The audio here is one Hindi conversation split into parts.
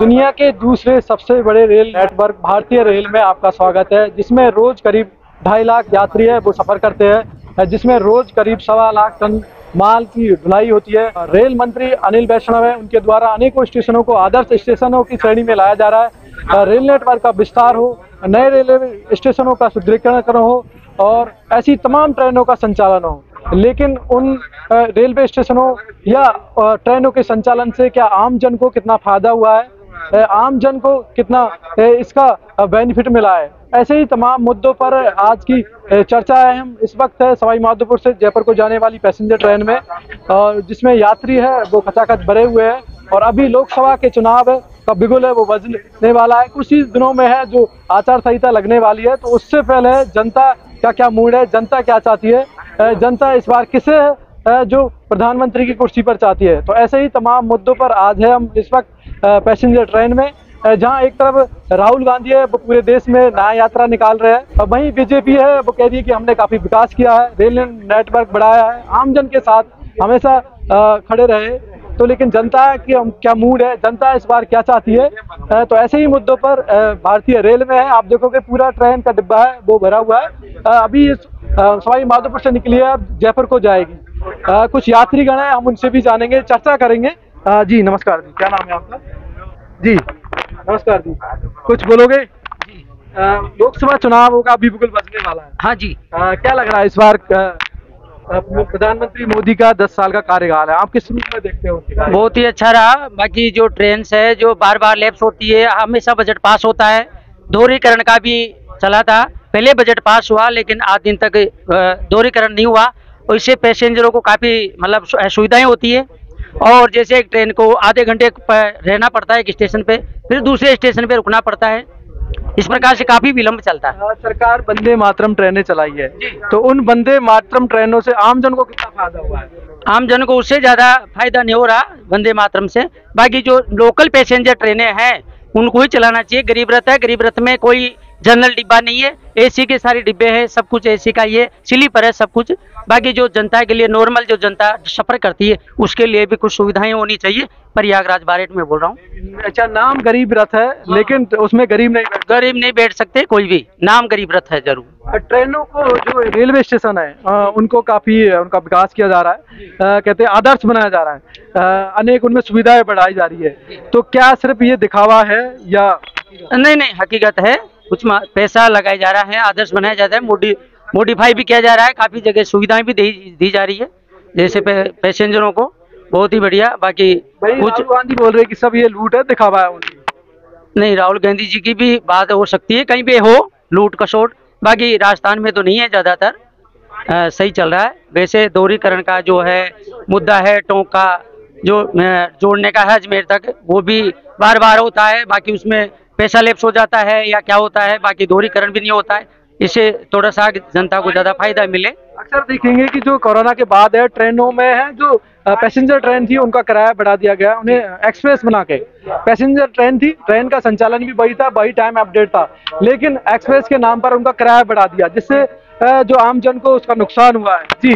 दुनिया के दूसरे सबसे बड़े रेल नेटवर्क भारतीय रेल में आपका स्वागत है, जिसमें रोज करीब ढाई लाख यात्री है, वो सफ़र करते हैं, जिसमें रोज करीब सवा लाख टन माल की ढुलाई होती है। रेल मंत्री अनिल वैष्णव है, उनके द्वारा अनेकों स्टेशनों को, आदर्श स्टेशनों की श्रेणी में लाया जा रहा है। रेल नेटवर्क का विस्तार हो, नए रेलवे स्टेशनों का सुदृढ़ीकरण हो, और ऐसी तमाम ट्रेनों का संचालन हो। लेकिन उन रेलवे स्टेशनों या ट्रेनों के संचालन से क्या आम जन को कितना फ़ायदा हुआ है? आम जन को कितना इसका बेनिफिट मिला है। ऐसे ही तमाम मुद्दों पर आज की चर्चा है हम। इस वक्त है सवाई माधोपुर से जयपुर को जाने वाली पैसेंजर ट्रेन में, और जिसमें यात्री है, वो खचाखच भरे हुए हैं, और अभी लोकसभा के चुनाव का बिगुल है, वो बजने वाला है। कुछ ही दिनों में है, जो आचार संहिता लगने वाली है तो उससे पहले जनता का क्या मूड है, जनता क्या चाहती है? जनता इस बार किसे जो प्रधानमंत्री की कुर्सी पर चाहती है। तो ऐसे ही तमाम मुद्दों पर आज है हम इस वक्त पैसेंजर ट्रेन में। जहाँ एक तरफ़ राहुल गांधी है, वो पूरे देश में नया यात्रा निकाल रहे हैं। और वहीं बीजेपी है, वो कह रही है कि हमने काफ़ी विकास किया है, रेल नेटवर्क बढ़ाया है आमजन के साथ हमेशा खड़े रहे। तो लेकिन जनता की क्या मूड है, जनता इस बार क्या चाहती है? तो ऐसे ही मुद्दों पर भारतीय रेल में है। आप देखोगे पूरा ट्रेन का डिब्बा है, वो भरा हुआ है। अभी सवाई माधोपुर से निकली है, अब जयपुर को जाएगी। कुछ यात्रीगण है हम उनसे भी जानेंगे चर्चा करेंगे। आ, जी नमस्कार जी। क्या नाम है आपका? जी नमस्कार जी। कुछ बोलोगे? लोकसभा चुनाव होगा अभी बिल्कुल बचने वाला है। हाँ जी। आ, क्या लग रहा है इस बार प्रधानमंत्री मोदी का दस साल का कार्यकाल है? आप किस रूप में देखते हो बहुत ही अच्छा रहा। बाकी जो ट्रेन है जो बार बार लैप्स होती है हमेशा बजट पास होता है। दोहरीकरण का भी चला था। पहले बजट पास हुआ लेकिन आज दिन तक दोहरीकरण नहीं हुआ। और इससे पैसेंजरों को काफ़ी मतलब सुविधाएँ होती है। और जैसे एक ट्रेन को आधे घंटे रहना पड़ता है एक स्टेशन पे फिर दूसरे स्टेशन पे रुकना पड़ता है। इस प्रकार से काफ़ी विलंब चलता है। सरकार वंदे मातरम ट्रेनें चलाई है। तो उन वंदे मातरम ट्रेनों से आम जन को कितना फ़ायदा हुआ? है आम जन को उससे ज़्यादा फ़ायदा नहीं हो रहा वंदे मातरम से। बाकी जो लोकल पैसेंजर ट्रेनें हैं उनको ही चलाना चाहिए। गरीब रथ है गरीब रथ में कोई जनरल डिब्बा नहीं है एसी के सारे डिब्बे हैं सब कुछ एसी का ये स्लीपर है सब कुछ। बाकी जो जनता के लिए नॉर्मल जो जनता सफ़र करती है उसके लिए भी कुछ सुविधाएँ होनी चाहिए प्रयागराज बारेट में बोल रहा हूँ। अच्छा नाम गरीब रथ है हाँ। लेकिन उसमें गरीब नहीं गरीब नहीं बैठ सकते कोई भी। नाम गरीब रथ है ज़रूर। ट्रेनों को जो रेलवे स्टेशन है आ, उनको काफ़ी उनका विकास किया जा रहा है। आ, कहते हैं आदर्श बनाया जा रहा है। अनेक उनमें सुविधाएँ बढ़ाई जा रही है। तो क्या सिर्फ़ ये दिखावा है या नहीं नहीं हकीकत है कुछ पैसा लगाया जा रहा है आदर्श बनाया जाता है मोडी मोडिफाई भी किया जा रहा है काफ़ी जगह सुविधाएँ भी दी, दी जा रही है जैसे पैसेंजरों को बहुत ही बढ़िया बाकी कुछ गांधी बोल रहे कि सब ये लूट है दिखावा है नहीं राहुल गांधी जी की भी बात हो सकती है कहीं पे हो लूट कसोट बाकी राजस्थान में तो नहीं है ज़्यादातर सही चल रहा है। वैसे दोहरीकरण का जो है मुद्दा है टोंक का जो जोड़ने का है अजमेर तक वो भी बार बार होता है बाकी उसमें पैसा लेप्स हो जाता है या क्या होता है, बाकी दोहरीकरण भी नहीं होता है। इससे थोड़ा सा जनता को ज़्यादा फ़ायदा मिले। अक्सर देखेंगे कि जो कोरोना के बाद है, ट्रेनों में है, जो पैसेंजर ट्रेन थी, उनका किराया बढ़ा दिया गया, उन्हें एक्सप्रेस बना के। पैसेंजर ट्रेन थी, ट्रेन का संचालन भी वही था, वही टाइम अपडेट था। लेकिन एक्सप्रेस के नाम पर उनका किराया बढ़ा दिया, जिससे जो आम जन को उसका नुकसान हुआ है। जी।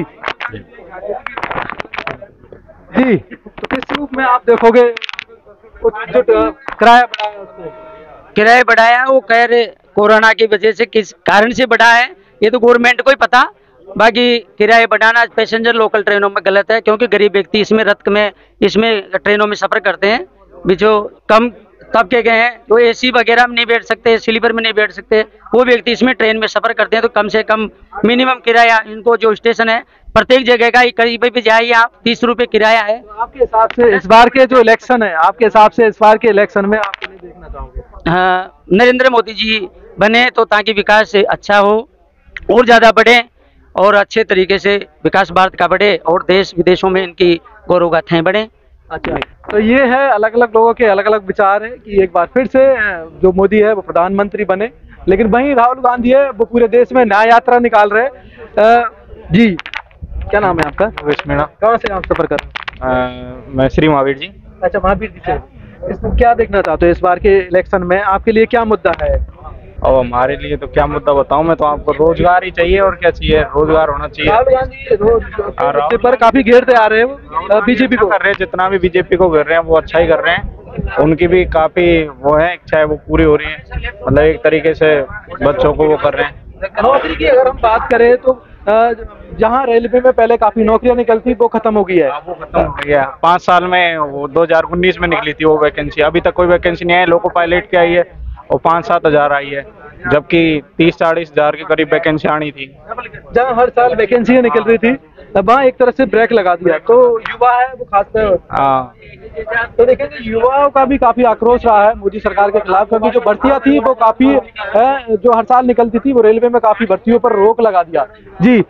जी। तो किस रूप में आप देखोगे जो किराया बढ़ाया उसको? किराया बढ़ाया, वो कह रहे कोरोना की वजह से किस कारण से बढ़ा है, ये तो गवर्नमेंट को ही पता। बाकी किराया बढ़ाना पैसेंजर लोकल ट्रेनों में गलत है, क्योंकि गरीब व्यक्ति इसमें रथ में, इसमें ट्रेनों में सफ़र करते हैं। जो कम तबके गए हैं जो एसी वगैरह में नहीं बैठ सकते स्लीपर में नहीं बैठ सकते। वो व्यक्ति इसमें ट्रेन में सफ़र करते हैं तो कम से कम मिनिमम किराया इनको जो स्टेशन है प्रत्येक जगह का करीब भी जाइए आप तीस रुपए किराया है। तो आपके हिसाब से इस बार के जो इलेक्शन है आपके हिसाब से इस बार के इलेक्शन में आप देखना चाहोगे? हाँ नरेंद्र मोदी जी बने तो ताकि विकास अच्छा हो और ज़्यादा बढ़े और अच्छे तरीके से विकास भारत का बढ़े और देश विदेशों में इनकी गौरव गाथाएँ बढ़े। अच्छा तो ये है अलग अलग लोगों के अलग अलग विचार है कि एक बार फिर से जो मोदी है वो प्रधानमंत्री बने। लेकिन वहीं राहुल गांधी है वो पूरे देश में न्याय यात्रा निकाल रहे जी क्या नाम है आपका? मीणा। कहाँ से आप सफ़र कर रहे मैं श्री महावीर जी। अच्छा महावीर जी से। इसमें क्या देखना चाहते हो इस बार के इलेक्शन में? आपके लिए क्या मुद्दा है? और हमारे लिए तो क्या मुद्दा बताऊँ? मैं तो आपको रोज़गार ही चाहिए और क्या चाहिए? रोज़गार होना चाहिए। रोज पर काफ़ी घेरते आ रहे हैं बीजेपी को। कर रहे हैं जितना भी बीजेपी को घेर रहे हैं वो अच्छा ही कर रहे हैं। उनकी भी काफ़ी वो है इच्छाएँ वो पूरी हो रही है। मतलब एक तरीके से बच्चों को वो कर रहे हैं। नौकरी की अगर हम बात करें तो जहाँ रेलवे में पहले काफ़ी नौकरियाँ निकलती वो खत्म हो गई है। वो खत्म हो गया पाँच साल में वो 2019 में निकली थी वो वैकेंसी अभी तक कोई वैकेंसी नहीं आई लोको पायलट की आई है। और पाँच सात हज़ार आई है जबकि तीस चालीस हज़ार के करीब वैकेंसी आनी थी। जहाँ हर साल वैकेंसियाँ निकल रही थी वहाँ एक तरह से ब्रेक लगा दिया। तो युवा है वो खासकर हाँ। तो देखेंगे युवाओं का भी काफ़ी आक्रोश रहा है मोदी सरकार के खिलाफ क्योंकि जो भर्तियाँ थी वो काफ़ी है जो हर साल निकलती थी वो रेलवे में काफ़ी भर्तियों पर रोक लगा दिया। जी।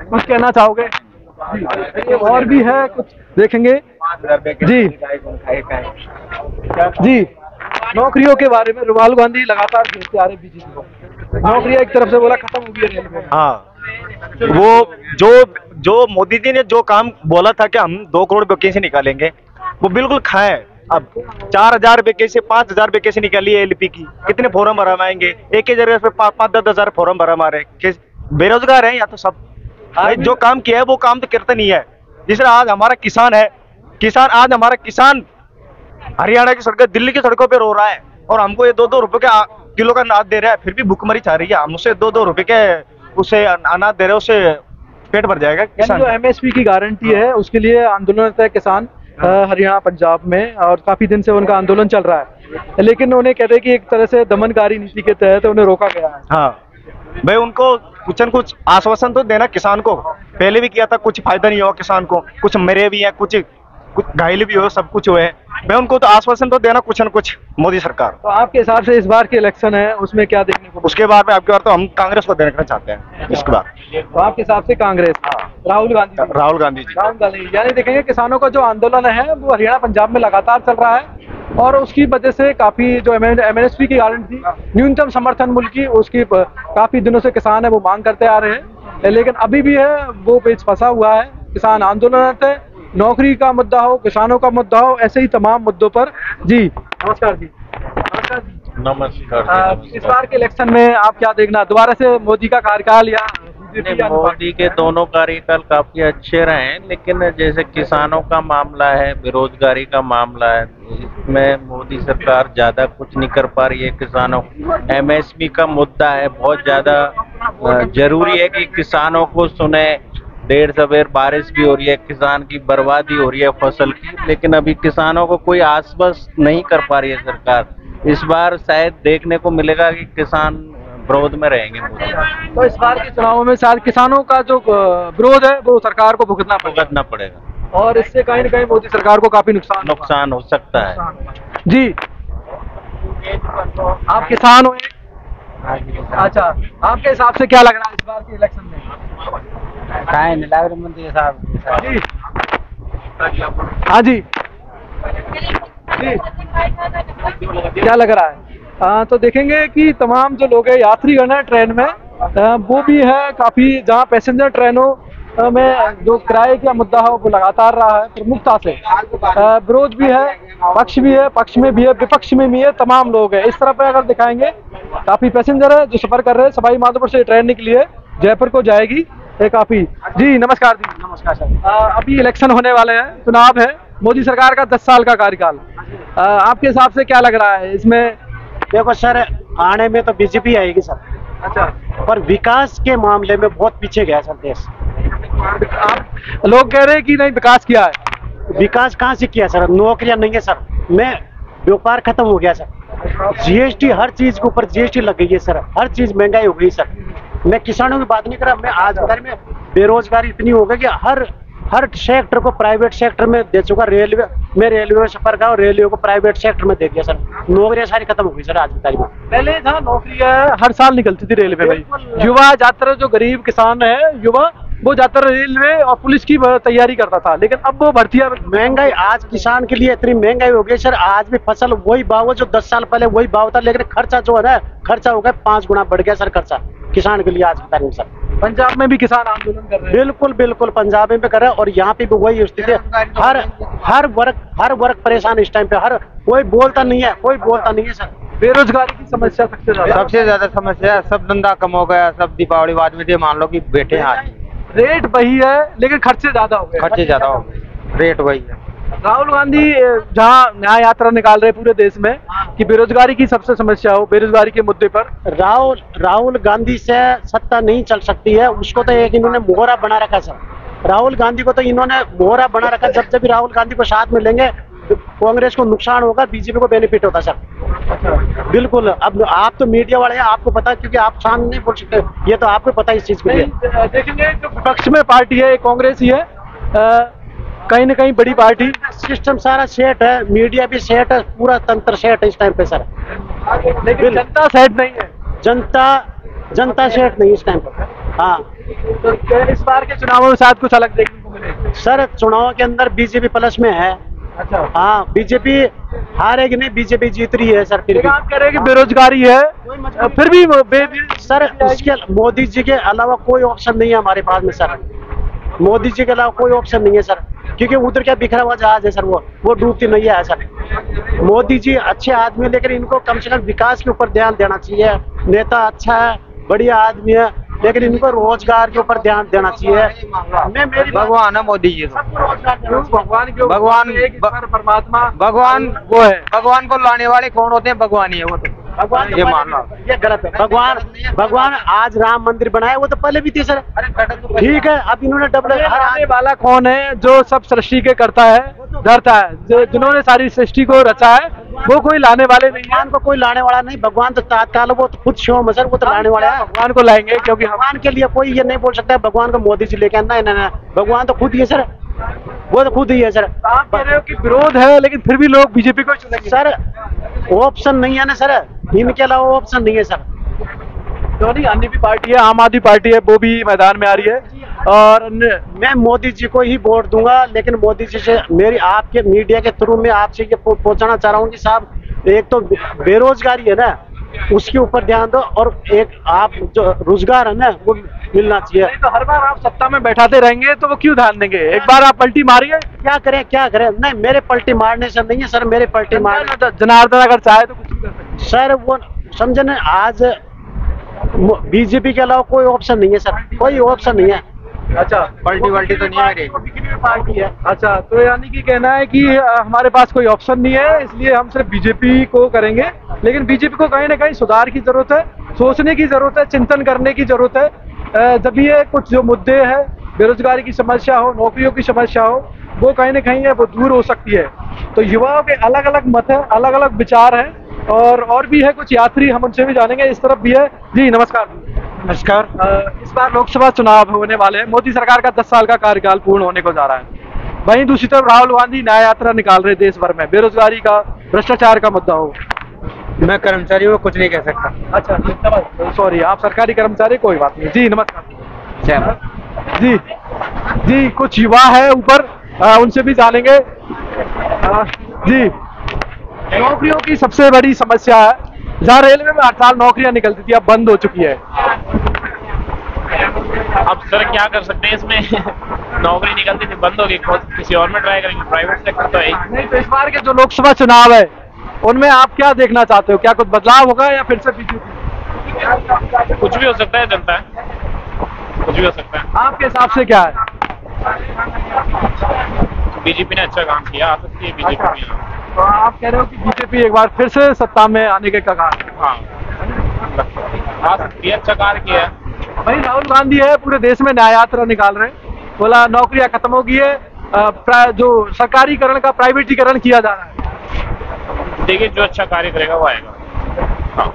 कुछ कहना चाहोगे? और भी है कुछ देखेंगे? जी। जी। नौकरियों के बारे में राहुल गांधी लगातार भेजते आ रहे बीजेपी को। नौकरियाँ एक तरफ़ से बोला, खत्म हो गई रेलवे। हाँ वो जो जो मोदी जी ने जो काम बोला था कि हम दो करोड़ वैकेंसी निकालेंगे, वो बिल्कुल खाए। अब चार हज़ार वैकेंसी पाँच हज़ार वैकेंसी निकाली है एलपी की? कितने फॉर्म भरवाएँगे? एक ही जगह पे पाँच, दस हज़ार फॉर्म भरा मारे बेरोजगार है या तो सब? जो काम किया है, वो काम तो करते नहीं है। जिस आज हमारा किसान है, किसान, आज हमारा किसान हरियाणा की सड़कों दिल्ली की सड़कों पे रो रहा है और हमको ये दो दो रुपए के किलो का अनाज दे रहा है फिर भी भुखमरी चाह रही है। हम उसे दो दो रुपए के उसे अनाज दे रहे हैं उसे पेट भर जाएगा किसान जो एमएसपी की गारंटी है उसके लिए आंदोलन है किसान हरियाणा पंजाब में और काफ़ी दिन से उनका आंदोलन चल रहा है। लेकिन उन्हें कहते हैं कि एक तरह से दमनकारी नीति के तहत उन्हें रोका गया है। हाँ। भाई उनको कुछ न कुछ आश्वासन तो देना किसान को। पहले भी किया था कुछ फ़ायदा नहीं हुआ किसान को। कुछ मरे भी हैं कुछ कुछ घायल भी हुए सब कुछ हुए मैं उनको तो आश्वासन तो देना कुछ न कुछ मोदी सरकार। तो आपके हिसाब से इस बार के इलेक्शन है उसमें क्या देखने को उसके बाद में आपकी बार तो हम कांग्रेस को देखना चाहते हैं इसके बाद। तो आपके हिसाब से कांग्रेस? राहुल गांधी राहुल गांधी जी। राहुल गांधी यानी देखेंगे किसानों का जो आंदोलन है वो हरियाणा पंजाब में लगातार चल रहा है और उसकी वजह से काफ़ी जो एम एमएनएसपी की गारंटी थी न्यूनतम समर्थन मूल्य की उसकी काफ़ी दिनों से किसान है वो मांग करते आ रहे हैं। लेकिन अभी भी है वो पेच फंसा हुआ है किसान आंदोलनरत है। नौकरी का मुद्दा हो किसानों का मुद्दा हो ऐसे ही तमाम मुद्दों पर। जी नमस्कार जी। नमस्कार जी। नमस्कार इस बार के इलेक्शन में आप क्या देखना? दोबारा से मोदी का कार्यकाल या मोदी के दोनों कार्यकाल काफ़ी अच्छे रहे हैं लेकिन जैसे किसानों का मामला है बेरोजगारी का मामला है इसमें मोदी सरकार ज़्यादा कुछ नहीं कर पा रही है किसानों एमएसपी का मुद्दा है बहुत ज़्यादा ज़रूरी है कि किसानों को सुने देर सवेर बारिश भी हो रही है किसान की बर्बादी हो रही है फ़सल की लेकिन अभी किसानों को कोई आश्वस्त नहीं कर पा रही है सरकार। इस बार शायद देखने को मिलेगा कि किसान विरोध में रहेंगे। तो इस बार के चुनावों में शायद किसानों का जो विरोध है वो सरकार को भुगतना पड़ेगा। भुगतना पड़ेगा। और इससे कहीं ना कहीं मोदी सरकार को काफ़ी नुकसान नुकसान हो सकता है। जी। आप किसान हो? अच्छा आपके हिसाब से क्या लग रहा है इस बार के इलेक्शन में? काय हाँ जी जी क्या लग रहा है? आ, तो देखेंगे कि तमाम जो लोग हैं यात्रीगण है ट्रेन में आ, वो भी है काफ़ी जहाँ पैसेंजर ट्रेनों में जो किराए का मुद्दा है वो लगातार रहा है प्रमुखता से। विरोध भी है पक्ष भी है पक्ष में भी है विपक्ष में भी है तमाम लोग हैं। इस तरह पे अगर दिखाएँगे काफ़ी पैसेंजर है जो सफ़र कर रहे हैं सवाई माधोपुर से ट्रेन निकली है जयपुर को जाएगी। ये काफ़ी। जी नमस्कार जी। नमस्कार सर। अभी इलेक्शन होने वाले हैं चुनाव है। मोदी सरकार का दस साल का कार्यकाल। आपके हिसाब से क्या लग रहा है इसमें? देखो सर आने में तो बीजेपी आएगी सर। अच्छा। पर विकास के मामले में बहुत पीछे गया सर देश। आप लोग कह रहे हैं कि नहीं विकास किया है? विकास कहाँ से किया सर? नौकरियाँ नहीं है सर। मैं व्यापार खत्म हो गया सर। जीएसटी हर चीज़ के ऊपर जीएसटी लग गई है सर। हर चीज़ महँगाई हो गई सर। मैं किसानों की बात नहीं कर रहा मैं आज बाज़ार में बेरोजगारी इतनी हो गई कि हर हर सेक्टर को प्राइवेट सेक्टर में दे चुका रेलवे मैं रेलवे में सफ़र का और रेलवे को प्राइवेट सेक्टर में दे दिया सर। नौकरियाँ सारी खत्म हो गई सर आज की तारीख में। पहले था नौकरियाँ हर साल निकलती थी रेलवे में। युवा ज़्यादातर जो गरीब किसान है युवा वो ज़्यादातर रेलवे और पुलिस की तैयारी करता था। लेकिन अब वो भर्तियाँ महँगाई आज किसान के लिए इतनी महँगाई हो गई सर आज भी फ़सल वही भाव है जो दस साल पहले वही भाव था लेकिन खर्चा जो है ना खर्चा हो गया पाँच गुना बढ़ गया सर खर्चा। किसान के लिए आज की तारीख सर पंजाब में भी किसान आंदोलन कर रहे हैं। बिल्कुल बिल्कुल पंजाब में भी कर रहा है और यहाँ पे भी वही स्थिति है। हर हर वर्ग हर वर्ग परेशान इस टाइम पे हर कोई बोलता नहीं है कोई बोलता नहीं है सर। बेरोजगारी की समस्या सबसे ज़्यादा। सबसे ज़्यादा समस्या है, सब धंधा कम हो गया सब दीपावली बाद में मान लो कि बैठे हैं आज। रेट वही है लेकिन खर्चे ज़्यादा हो गए। खर्चे ज़्यादा हो गए। रेट वही है। राहुल गांधी जहाँ न्याय यात्रा निकाल रहे पूरे देश में कि बेरोजगारी की सबसे समस्या हो बेरोजगारी के मुद्दे पर। राहुल राहुल गांधी से सत्ता नहीं चल सकती है उसको तो एक इन्होंने मोहरा बना रखा सर। राहुल गांधी को तो इन्होंने मोहरा बना रखा जब जब भी राहुल गांधी को साथ में लेंगे कांग्रेस को नुकसान होगा बीजेपी को बेनिफिट होता सर। बिल्कुल अब आप तो मीडिया वाले हैं आपको पता क्योंकि आप सामने नहीं बोल सकते ये तो आपको पता इस चीज़ के लिए। देखेंगे जो विपक्ष में पार्टी है कांग्रेस ही है। कहीं ना कहीं बड़ी पार्टी सिस्टम सारा सेट है मीडिया भी सेट है पूरा तंत्र सेट है इस टाइम पे सर। लेकिन जनता सेट नहीं है। जनता जनता सेट नहीं इस टाइम पे। हाँ। तो इस बार के चुनावों में शायद कुछ अलग देखने को मिले सर चुनाव के अंदर बीजेपी प्लस में है। अच्छा। हाँ बीजेपी हारेगी नहीं बीजेपी जीत रही है सर फिर भी। आप कह रहे हैं कि बेरोजगारी है फिर भी सर उसके मोदी जी के अलावा कोई ऑप्शन नहीं है हमारे पास में सर। मोदी जी के अलावा कोई ऑप्शन नहीं है सर। क्योंकि उधर क्या बिखरा हुआ जहाज़ है सर वो वो डूबती नहीं है सर मोदी जी अच्छे आदमी है लेकिन इनको कम से कम विकास के ऊपर ध्यान देना चाहिए। नेता अच्छा है बढ़िया आदमी है लेकिन इनको रोज़गार के ऊपर ध्यान देना चाहिए। मैं मेरी भगवान है मोदी जी तो। भगवान भगवान- परमात्मा भगवान वो है। भगवान को लाने वाले कौन होते हैं? भगवान ही है वो तो। भगवान तो ये पहले मान लो ये गलत है। भगवान भगवान आज राम मंदिर बनाया वो तो पहले भी थी सर। ठीक है। अब इन्होंने डबल हर लाने वाला कौन है जो सब सृष्टि के करता है धरता है? जो जिन्होंने सारी सृष्टि को रचा है वो कोई लाने वाले नहीं भगवान को कोई लाने वाला नहीं भगवान तो तात्काल वो तो खुद शिवम है सर वो तो लाने वाला है। भगवान को लाएँगे? क्योंकि भगवान के लिए कोई ये नहीं बोल सकता है भगवान को मोदी जी लेके आना है, भगवान तो खुद ये सर। वो तो खुद ही है सर। आप कह रहे हो कि विरोध है लेकिन फिर भी लोग बीजेपी को चुनेंगे। सर ऑप्शन नहीं है ना सर। इनके अलावा ऑप्शन नहीं है सर। तो नहीं? अन्य भी पार्टी है आम आदमी पार्टी है वो भी मैदान में आ रही है। और मैं मोदी जी को ही वोट दूँगा लेकिन मोदी जी से मेरी आपके मीडिया के थ्रू में आपसे ये पहुं- पहुंचाना चाह रहा हूँ कि साहब एक तो बेरोजगारी है ना उसके ऊपर ध्यान दो और एक आप जो रोज़गार है ना वो मिलना चाहिए। नहीं तो हर बार आप सत्ता में बैठाते रहेंगे तो वो क्यों ध्यान देंगे? एक बार आप पलटी मारिए। क्या करें क्या करें? नहीं मेरे पलटी मारने से नहीं है सर मेरे पलटी मारने जनार्दन अगर चाहे तो कुछ भी कर सकते सर वो समझे ना आज बीजेपी के अलावा कोई ऑप्शन नहीं है सर। कोई ऑप्शन नहीं है। अच्छा। पलटी वल्टी तो नहीं आ मेरी पार्टी है। अच्छा तो यानी कि कहना है कि हमारे पास कोई ऑप्शन नहीं है इसलिए हम सिर्फ़ बीजेपी को करेंगे। लेकिन बीजेपी को कहीं ना कहीं सुधार की ज़रूरत है सोचने की ज़रूरत है चिंतन करने की ज़रूरत है। जब ये कुछ जो मुद्दे हैं बेरोजगारी की समस्या हो नौकरियों की समस्या हो वो कहीं ना कहीं है वो दूर हो सकती है। तो युवाओं के अलग अलग मत है अलग अलग विचार हैं और और भी है कुछ यात्री हम उनसे भी जानेंगे। इस तरफ़ भी है। जी नमस्कार। नमस्कार। इस बार लोकसभा चुनाव होने वाले हैं। मोदी सरकार का 10 साल का कार्यकाल पूर्ण होने को जा रहा है। वहीं दूसरी तरफ़ राहुल गांधी न्याय यात्रा निकाल रहे देश भर में। बेरोजगारी का भ्रष्टाचार का मुद्दा हो। मैं कर्मचारी को कुछ नहीं कह सकता। अच्छा सॉरी आप सरकारी कर्मचारी कोई बात नहीं। जी नमस्कार। जी जी कुछ युवा है ऊपर उनसे भी जानेंगे। जी। नौकरियों की सबसे बड़ी समस्या है। जहाँ रेलवे में हर साल नौकरियाँ निकलती थी अब बंद हो चुकी है। अब सर क्या कर सकते हैं इसमें? नौकरी निकलती थी बंद होगी किसी और में ट्राई करेंगे प्राइवेट सेक्टर तो है। नहीं तो इस बार के जो लोकसभा चुनाव है उनमें आप क्या देखना चाहते हो? क्या कुछ बदलाव होगा या फिर से बीजेपी कुछ भी हो सकता है जनता। है कुछ भी हो सकता है। आपके हिसाब से क्या है? बीजेपी ने अच्छा काम किया आ सकती है बीजेपी भी तो आप कह रहे हो कि बीजेपी एक बार फिर से सत्ता में आने के कगार हाँ। आ सकती है अच्छा कार्य किया है। वही राहुल गांधी है पूरे देश में न्याय यात्रा निकाल रहे हैं। बोला नौकरियाँ खत्म हो गई है। जो सरकारीकरण का प्राइवेटीकरण किया जा रहा है। देखिए, जो अच्छा कार्य करेगा वो आएगा। हाँ।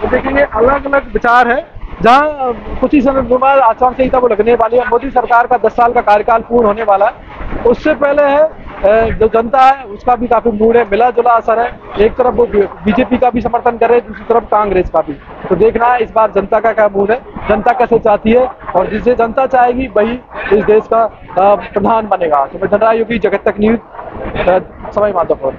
तो देखेंगे अलग अलग विचार है, जहाँ कुछ ही समय बाद आचार संहिता वो लगने वाली है। मोदी सरकार का दस साल का कार्यकाल पूर्ण होने वाला है। उससे पहले है जो जनता है, उसका भी काफ़ी मूड है मिला जुला असर है। एक तरफ़ वो बीजेपी का भी समर्थन कर रहे हैं, दूसरी तरफ़ कांग्रेस का भी। तो देखना है, इस बार जनता का क्या मूड है, जनता कैसे चाहती है, और जिसे जनता चाहेगी, वही इस देश का प्रधान बनेगा। तो मैं धनराज योगी, जगत तक न्यूज़ समय माधोपुर